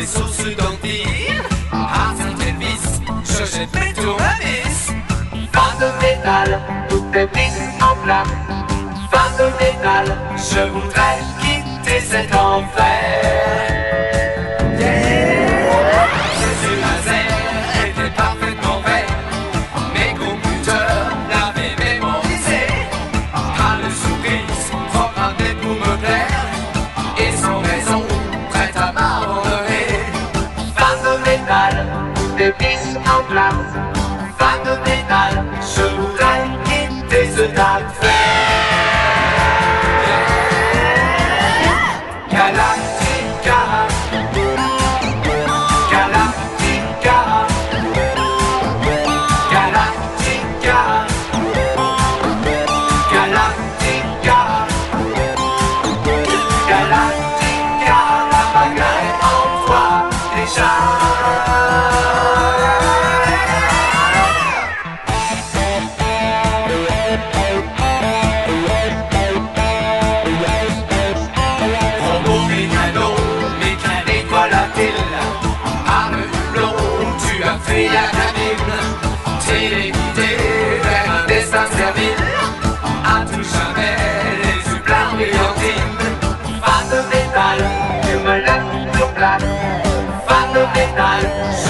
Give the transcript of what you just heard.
l'heure, le vaisseau se dentine. À Saint-Elvis, je jette mes tournevis. Fin de métal, tout est mis en place. Fin de métal, Je voudrais quitter cet enfer. Mis en place. Fin de métal, Je voudrais quitter ce la cabine Téléguidé vers un destin servile À tout jamais, les yeux pleins de brillantine fin de métal, tu me laisses sur place. Fin de métal, Je